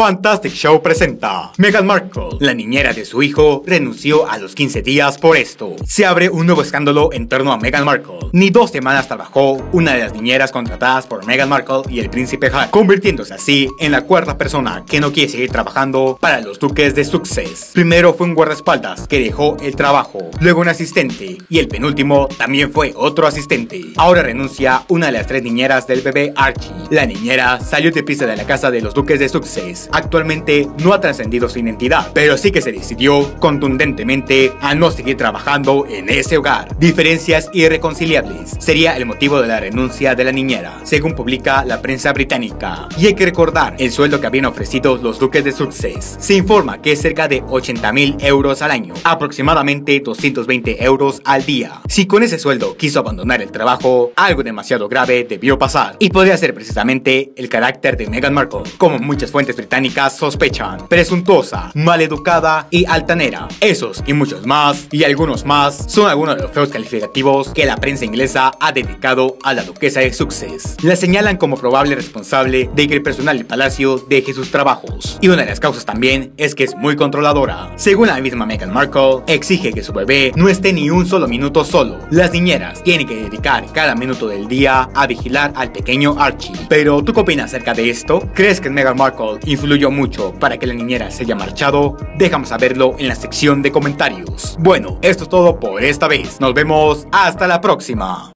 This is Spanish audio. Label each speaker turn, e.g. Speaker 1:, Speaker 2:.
Speaker 1: Fantastic Show presenta Meghan Markle, la niñera de su hijo, renunció a los 15 días por esto. Se abre un nuevo escándalo en torno a Meghan Markle. Ni dos semanas trabajó una de las niñeras contratadas por Meghan Markle y el príncipe Harry, convirtiéndose así en la cuarta persona que no quiere seguir trabajando para los duques de Sussex. Primero fue un guardaespaldas que dejó el trabajo, luego un asistente y el penúltimo también fue otro asistente. Ahora renuncia una de las tres niñeras del bebé Archie. La niñera salió de pista de la casa de los duques de Sussex actualmente no ha trascendido su identidad, pero sí que se decidió contundentemente a no seguir trabajando en ese hogar. Diferencias irreconciliables sería el motivo de la renuncia de la niñera, según publica la prensa británica. Y hay que recordar el sueldo que habían ofrecido los duques de Sussex. Se informa que es cerca de 80 mil euros al año, aproximadamente 220 euros al día. Si con ese sueldo quiso abandonar el trabajo, algo demasiado grave debió pasar, y podría ser precisamente el carácter de Meghan Markle, como muchas fuentes británicas sospechan. Presuntuosa, maleducada y altanera. Esos y muchos más, y algunos más, son algunos de los feos calificativos que la prensa inglesa ha dedicado a la duquesa de Sussex. La señalan como probable responsable de que el personal del palacio deje sus trabajos. Y una de las causas también es que es muy controladora. Según la misma Meghan Markle, exige que su bebé no esté ni un solo minuto solo. Las niñeras tienen que dedicar cada minuto del día a vigilar al pequeño Archie. Pero, ¿tú qué opinas acerca de esto? ¿Crees que Meghan Markle influyó mucho para que la niñera se haya marchado? Déjame saberlo en la sección de comentarios. Bueno, esto es todo por esta vez. Nos vemos hasta la próxima.